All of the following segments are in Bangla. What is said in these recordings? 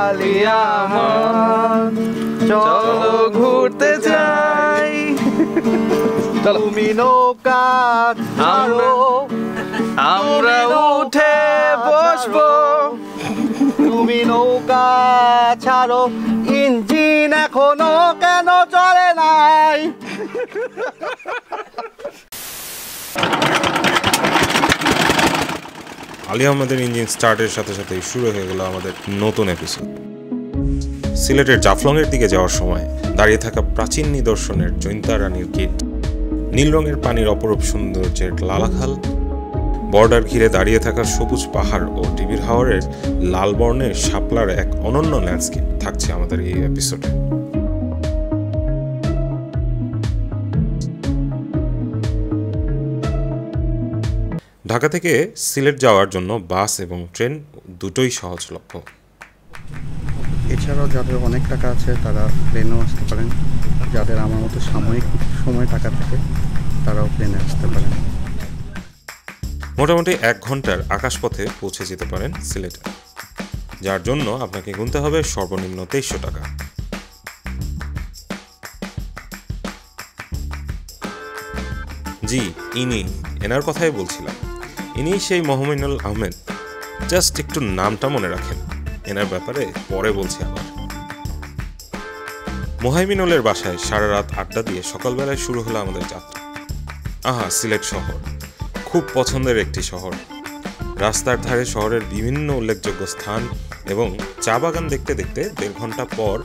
আলিয়ামান চলো ঘুরতে যাই তুমি নৌকা ছাড়ো আমরা উঠে বসবো। তুমি নৌকা ছাড়ো ইঞ্জিন এখনও কেন চলে নাই? আলী আহমেদের ইঞ্জিন স্টার্টের সাথে সাথে শুরু হয়ে গেল আমাদের নতুন এপিসোড সিলেটের জাফলংয়ের দিকে যাওয়ার সময় দাঁড়িয়ে থাকা প্রাচীন নিদর্শনের জৈন্তা রানীর গেট, নীল রঙের পানির অপরূপ সৌন্দর্যের লালাখাল, বর্ডার ঘিরে দাঁড়িয়ে থাকা সবুজ পাহাড় ও টিভির হাওয়ারের লাল বর্ণের শাপলার এক অনন্য ল্যান্ডস্কেপ থাকছে আমাদের এই এপিসোডে ঢাকা থেকে সিলেট যাওয়ার জন্য বাস এবং ট্রেন দুটোই সহজলভ্য। এছাড়াও যাদের অনেক টাকা আছে তারা প্লেনেও আসতে পারেন। যাদের আমার মতো সাময়িক সময় টাকা থাকে তারাও প্লেনে আসতে পারেন। মোটামুটি এক ঘণ্টার আকাশপথে পৌঁছে যেতে পারেন সিলেটে। যার জন্য আপনাকে গুনতে হবে সর্বনিম্ন তেইশশো টাকা। জি ইনি এনার কথাই বলছিলাম। ইনি সেই মোহাম্মদুল আহমেদ। জাস্ট একটু নামটা মনে রাখেন। এনার ব্যাপারে পরে বলছি আবার। মোহাইমিনুলের বাসায় সারা রাত আড্ডা দিয়ে সকালবেলায় শুরু হলো আমাদের যাত্রা। আহা, সিলেট শহর। খুব পছন্দের একটি শহর। রাস্তার ধারে শহরের বিভিন্ন উল্লেখযোগ্য স্থান এবং চা বাগান দেখতে দেখতে দেড় ঘণ্টা পর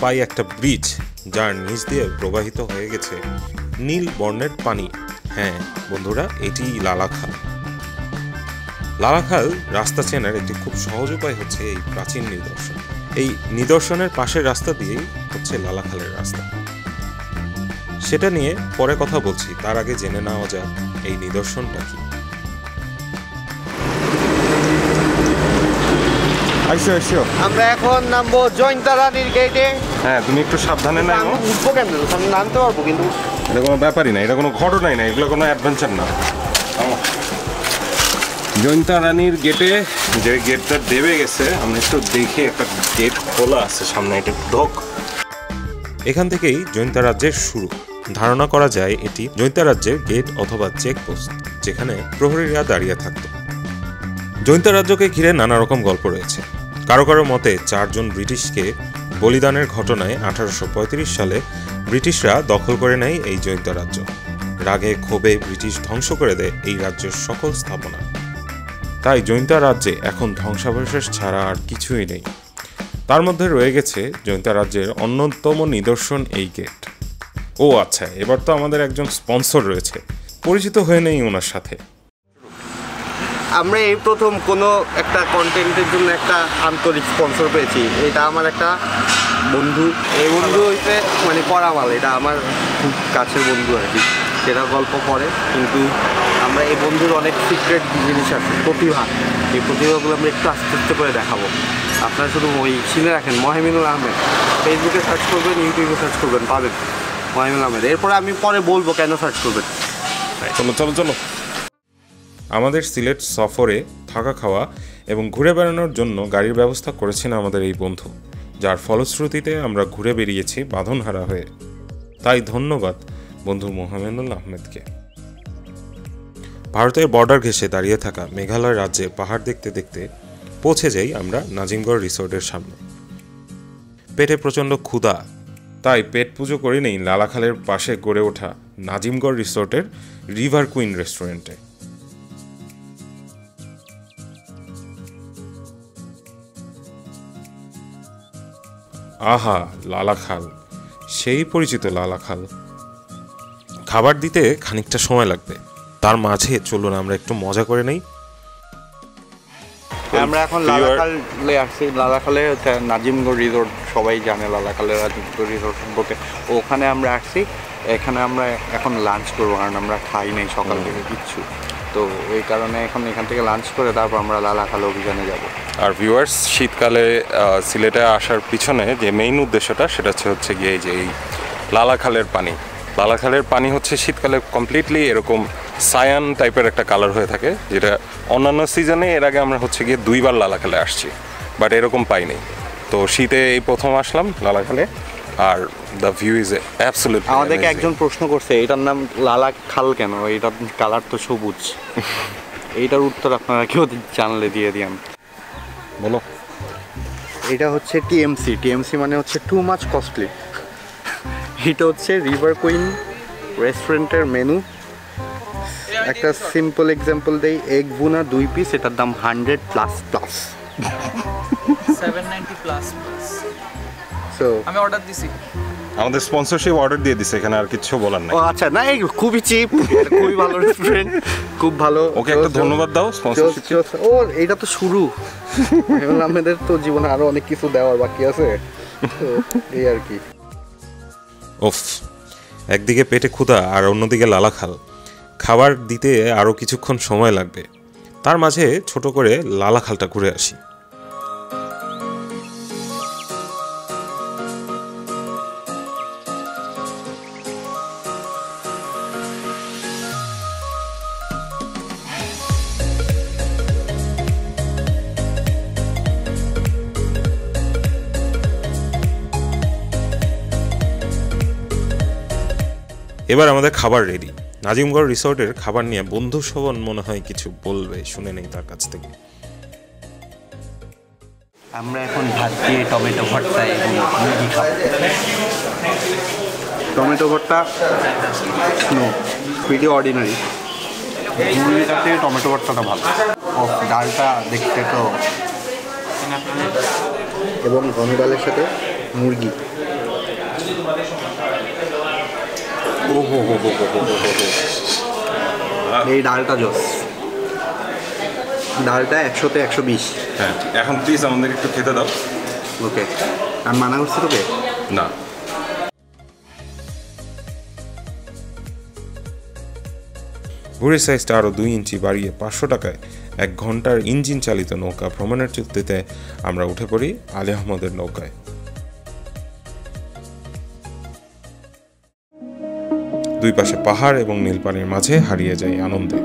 পাই একটা ব্রিজ যার নিচ দিয়ে প্রবাহিত হয়ে গেছে নীল বর্ণের পানি। হ্যাঁ বন্ধুরা এটি লালাখাল। লালাখাল রাস্তা চেনার একটি খুব সহজ উপায় হচ্ছে এই প্রাচীন নিদর্শন। এই নিদর্শনের পাশের রাস্তা দিয়েই হচ্ছে লালাখালের রাস্তা। সেটা নিয়ে পরে কথা বলছি তার আগে জেনে নেওয়া যাক এই নিদর্শনটা কি। আইসো আইসো। আমরা এখন নামবো জয়ন্তা রানীর গেটে হ্যাঁ তুমি একটু সাবধানে আমি নামো উঠবো কেন? নামতে পারব কিন্তু। এটা কোনো ব্যাপারই না এটা কোনো ঘটনাই না এগুলো কোনো অ্যাডভেঞ্চার না। জয়ন্তা রানীর গেটে যে গেটটা দেবে গেছে, আমরা একটু দেখি, একটা গেট খোলা আছে সামনে, এটা ঢোক। এখান থেকেই জৈন্তা রাজ্যের শুরু। ধারণা করা যায় এটি জৈন্তা রাজ্যের গেট অথবা চেকপোস্ট যেখানে প্রহরীরা দাঁড়িয়ে থাকত। জৈন্তা রাজ্যকে ঘিরে নানা রকম গল্প রয়েছে। কারও কারও মতে চারজন ব্রিটিশকে বলিদানের ঘটনায় আঠারোশো পঁয়ত্রিশ সালে ব্রিটিশরা দখল করে নেয় এই জৈন্তা রাজ্য। রাগে ক্ষোভে ব্রিটিশ ধ্বংস করে দেয় এই রাজ্যের সকল স্থাপনা। তাই জৈন্তা রাজ্যে এখন ধ্বংসাবশেষ ছাড়া আর কিছুই নেই। তার মধ্যে রয়ে গেছে জৈন্তা রাজ্যের অন্যতম নিদর্শন এই গেট। ও আচ্ছা এবার তো আমাদের একজন স্পন্সর রয়েছে। পরিচিত হয়ে নেই ওনার সাথে। আমরা এই প্রথম কোনো একটা কন্টেন্টের জন্য একটা আন্তরিক স্পন্সর পেয়েছি। এটা আমার একটা বন্ধু। এই বন্ধু হইতে মানে পড়ামাল এটা আমার খুব কাছের বন্ধু আর কি। সেটা গল্প পড়ে, কিন্তু আমরা এই বন্ধুর অনেক সিক্রেট জিনিস আছে, প্রতিভা। এই প্রতিভাগুলো আমরা একটু আস্তে আস্তে করে দেখাবো। আপনারা শুধু ওই চিনে রাখেন, মহিমিনুল আহমেদ। ফেসবুকে সার্চ করবেন ইউটিউবে সার্চ করবেন, পাবেন। মহিমিনুল আহমেদ। এরপরে আমি পরে বলব কেন সার্চ করবেন। চলো চলো চলো। আমাদের সিলেট সফরে থাকা খাওয়া এবং ঘুরে বেড়ানোর জন্য গাড়ির ব্যবস্থা করেছেন আমাদের এই বন্ধু। যার ফলশ্রুতিতে আমরা ঘুরে বেরিয়েছি বাঁধনহারা হয়ে। তাই ধন্যবাদ। বন্ধু মোহামেদুল আহমেদকে। ভারতের বর্ডার ঘেঁষে দাঁড়িয়ে থাকা মেঘালয় রাজ্যে পাহাড় দেখতে দেখতে পৌঁছে যাই আমরা নাজিমগড় রিসোর্টের সামনে। পেটে প্রচণ্ড ক্ষুধা, তাই পেট পুজো করে নেই লালাখালের পাশে গড়ে ওঠা নাজিমগড় রিসোর্টের রিভার কুইন রেস্টুরেন্টে। আহা, লালাখাল, সেই পরিচিত লালাখাল। খাবার দিতে খানিকটা সময় লাগবে। তার মাঝে চলুন আমরা একটু মজা করে নেই। আমরা এখন লালাখালে আসছি। লালাখালে নাজিমগড় রিসোর্ট সবাই জানে লালাখালের নাজিমগড় রিসোর্ট সম্পর্কে। ওখানে আমরা আসছি। এখানে আমরা এখন লাঞ্চ করব কারণ আমরা খাই নাই সকাল থেকে কিচ্ছু। তো এই কারণে এখন এখান থেকে লাঞ্চ করে তারপর আমরা লালাখাল অভিযানে যাব। আর ভিউয়ার্স শীতকালে সিলেটে আসার পিছনে যে মেইন উদ্দেশ্যটা সেটা হচ্ছে হচ্ছে গিয়ে যে এই লালাখালের পানি। লালাখালের পানি হচ্ছে শীতকালে কমপ্লিটলি এরকম সায়ান টাইপের একটা কালার হয়ে থাকে যেটা অন্যান্য সিজনে এর আগে আমরা হচ্ছে গিয়ে দুইবার লালাখালে আসছি বাট এরকম পাইনি। তো শীতে এই প্রথম আসলাম লালাখালে আর দ্য ভিউ ইজ অ্যাবসলিউট আমাদেরকে একজন প্রশ্ন করছে এটার নাম লালা খাল কেন? এটার কালার তো সবুজ। এইটার উত্তর আপনারা কেউ জানলে দিয়ে দিন। বলো। এটা হচ্ছে টিএমসি টিএমসি মানে হচ্ছে টু মাচ কস্টলি এটা হচ্ছে রিভার কুইন রেস্টুরেন্টের মেনু একটা সিম্পল এক্সাম্পল দেই এগ বুনা দুই পিস এটার দাম hundred plus plus 790 plus plus so আমি অর্ডার দিছি। আমাদের স্পন্সরশিপ অর্ডার দিয়ে দিছে এখানে আর কিছু বলার নাই। ও আচ্ছা না এই খুবই চিপ খুবই ভালো রেস্টুরেন্ট খুব ভালো। ওকে একটা। ধন্যবাদ দাও স্পন্সরশিপ। ও এটা তো শুরু। এখন আমাদের তো জীবনে আরও অনেক কিছু দেওয়ার বাকি আছে। এই আর কি। ওফ, একদিকে পেটে ক্ষুধা আর অন্যদিকে লালাখাল খাবার দিতে আরও কিছুক্ষণ সময় লাগবে। তার মাঝে ছোট করে লালাখালটা ঘুরে আসি। এবার আমাদের খাবার রেডি নাজিমগড় রিসোর্টের খাবার নিয়ে বন্ধু শোভন মনে হয় কিছু বলবে শুনে নেই তার কাছ থেকে। আমরা এখন ভাত দিয়ে টমেটো ভর্তা এবং মুরগি খাব। টমেটো ভর্তা? নো খুবই অর্ডিনারি মুরগিটার থেকে টমেটো ভর্তাটা ভালো। ও ডালটা দেখতে তো এবং ঘন ডালের সাথে মুরগি। ओहो हो हो हो हो हो এই ডালটা জস। ডালটা একশোতে একশো বিশ। হ্যাঁ এখন প্লিজ আমাদের একটু খেতে দাও। ওকে। আর মানা করছি তোকে? না। ভোরের সাইজটা আরও দুই ইঞ্চি বাড়িয়ে পাঁচশো টাকায় এক ঘণ্টার ইঞ্জিন চালিত নৌকা ভ্রমণের চুক্তিতে আমরা উঠে পড়ি আলী আহমদের নৌকায়। দুই পাশে পাহাড় এবং নীলপানির মাঝে হারিয়ে যায় আনন্দে।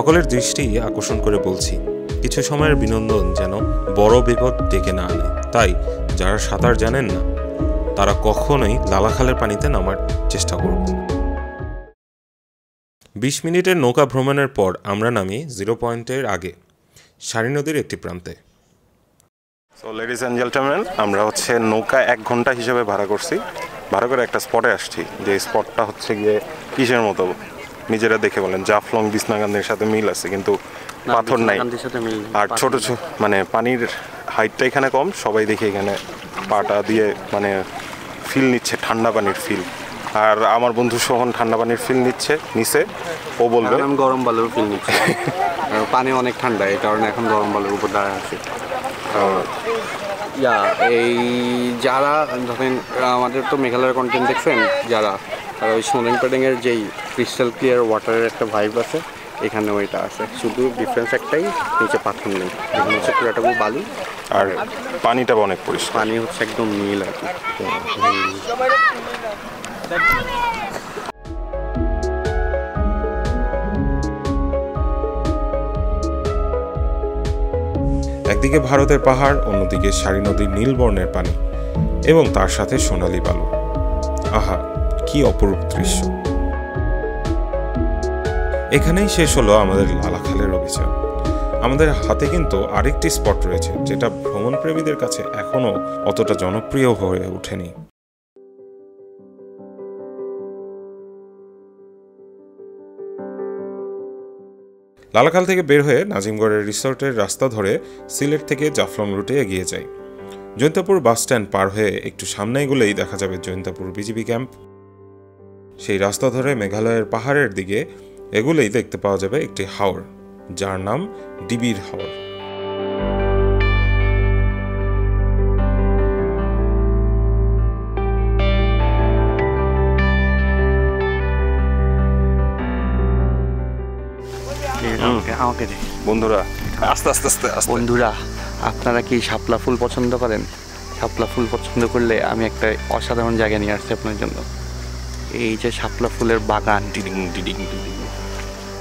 সকলের দৃষ্টি আকর্ষণ করে বলছি, কিছু সময়ের বিনোদন যেন বড় বিপদ ডেকে না আনে। তাই, যারা সাঁতার জানেন না, তারা কখনোই লালাখালের পানিতে নামার চেষ্টা করবেন বিশ মিনিটের নৌকা ভ্রমণের পর আমরা নামি জিরো পয়েন্টের আগে, সারি নদীর একটি প্রান্তে। সো লেডিস অ্যান্ড জেন্টলম্যান আমরা হচ্ছে নৌকা এক ঘণ্টা হিসেবে ভাড়া করছি। ভাড়া করে একটা স্পটে আসছি। যে স্পটটা হচ্ছে গিয়ে কিসের মতো? নিজেরা দেখে বলেন জাফলং বিছনাকান্দের সাথে মিল আছে কিন্তু পাথর নাই। আর ছোট ছোট মানে পানির হাইটটা এখানে কম সবাই দেখে এখানে পাটা দিয়ে মানে ফিল নিচ্ছে ঠান্ডা পানির ফিল আর আমার বন্ধু সোহন ঠান্ডা পানির ফিল নিচ্ছে নিচে ও বলবে। আমি গরম বালুর ফিল নিচ্ছি। পানি অনেক ঠান্ডা এই কারণে এখন গরম বালুর উপর দাঁড়ায় আছি। ইয়া এই যারা ধরেন আমাদের তো মেঘালয়ের কন্টেন্ট দেখছেন যারা আর ওই সোনেং পেডিংয়ের যেই ক্রিস্টাল ক্লিয়ার ওয়াটারের একটা ভাইব আছে এখানে ওইটা আছে। শুধু ডিফারেন্স একটাই নিচে পাথর নেই। এখানে হচ্ছে পুরাটা বালু। আর পানিটা অনেক পরিষ্কার। পানি হচ্ছে একদম নীল আর কি। একদিকে ভারতের পাহাড় অন্যদিকে সারি নদীর নীল বর্ণের পানি এবং তার সাথে সোনালি বালু। আহা কি অপরূপ দৃশ্য? এখানেই শেষ হলো আমাদের লালাখালের অভিযান। আমাদের হাতে কিন্তু আরেকটি স্পট রয়েছে, যেটা ভ্রমণপ্রেমীদের কাছে এখনও অতটা জনপ্রিয় হয়ে ওঠেনি। লালাখাল থেকে বের হয়ে নাজিমগড়ের রিসোর্টের রাস্তা ধরে সিলেট থেকে জাফলং রুটে এগিয়ে যাই। জৈন্তাপুর বাস স্ট্যান্ড পার হয়ে একটু সামনে এগুলেই দেখা যাবে, জৈন্তাপুর বিজিবি ক্যাম্প। সেই রাস্তা ধরে মেঘালয়ের পাহাড়ের দিকে এগুলেই দেখতে পাওয়া যাবে একটি হাওর যার নাম ডিবির হাওর। আমাকে দে। বন্ধুরা আস্তে আস্তে আস্তে আস্তে। বন্ধুরা আপনারা কি শাপলা ফুল পছন্দ করেন? শাপলা ফুল পছন্দ করলে আমি একটা অসাধারণ জায়গা নিয়ে আসছি আপনার জন্য। এই যে শাপলা ফুলের বাগান। ডিডিং ডিডিং ডিডিং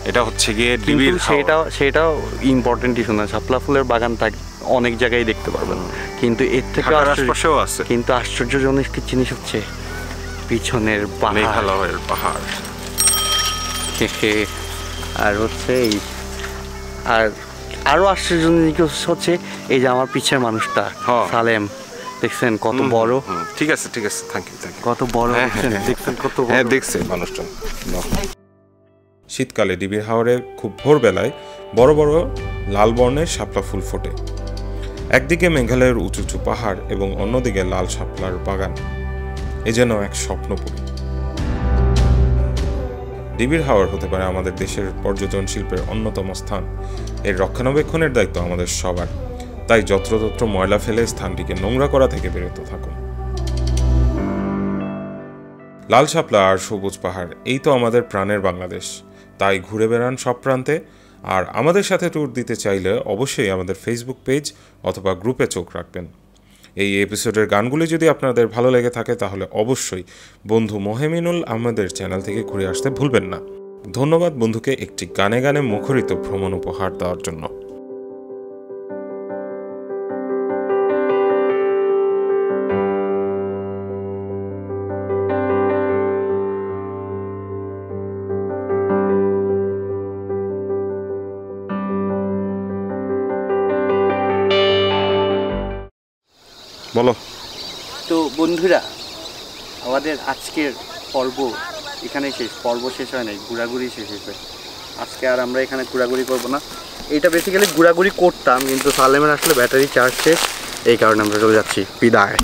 এটা হচ্ছে গিয়ে ডিবির সেটাও সেটাও ইম্পর্টেন্ট ইস্যু না। শাপলা ফুলের বাগান থাক অনেক জায়গায় দেখতে পারবেন। কিন্তু এর থেকে ঢাকার আশ্চর্য- আশপাশেও আছে। কিন্তু আশ্চর্যজনক কি জিনিস হচ্ছে? পিছনের মেঘালয়ের পাহাড়। আর হচ্ছে এই আর আরও আশ্চর্যজনক হচ্ছে এই যে আমার পিছের মানুষটা হ্যাঁ। সালেম। দেখছেন কত বড়? ঠিক আছে ঠিক আছে থ্যাংক ইউ থ্যাংক ইউ কত বড় হ্যাঁ, দেখছেন হ্যাঁ, কত বড়। হ্যাঁ দেখছে মানুষটা নাও। শীতকালে ডিবির হাওরে খুব ভোরবেলায় বড় বড় লাল বর্ণের শাপলা ফুল ফোটে। একদিকে মেঘালয়ের উঁচু উঁচু পাহাড় এবং অন্যদিকে লাল শাপলার বাগান। এ যেন এক স্বপ্নপুরী। ডিবির হাওর হতে পারে আমাদের দেশের পর্যটন শিল্পের অন্যতম স্থান। এর রক্ষণাবেক্ষণের দায়িত্ব আমাদের সবার। তাই যত্রতত্র ময়লা ফেলে স্থানটিকে নোংরা করা থেকে বিরত থাকুন। লাল শাপলা আর সবুজ পাহাড়, এই তো আমাদের প্রাণের বাংলাদেশ। তাই ঘুরে বেড়ান সব প্রান্তে। আর আমাদের সাথে ট্যুর দিতে চাইলে অবশ্যই আমাদের ফেসবুক পেজ অথবা গ্রুপে চোখ রাখবেন। এই এপিসোডের গানগুলি যদি আপনাদের ভালো লেগে থাকে, তাহলে অবশ্যই বন্ধু মোহেমিনুল আহমেদের চ্যানেল থেকে ঘুরে আসতে ভুলবেন না। ধন্যবাদ বন্ধুকে একটি গানে গানে মুখরিত ভ্রমণ উপহার দেওয়ার জন্য। বলো। তো বন্ধুরা, আমাদের আজকের পর্ব এখানেই শেষ। পর্ব শেষ হয় নাই, ঘোরাঘুরি শেষ হয়েছে। আজকে আর আমরা এখানে ঘোরাঘুরি করব না। এটা বেসিক্যালি ঘোরাঘুরি করতাম, কিন্তু সালেমের আসলে ব্যাটারি চার্জ শেষ। এই কারণে আমরা চলে যাচ্ছি। বিদায়।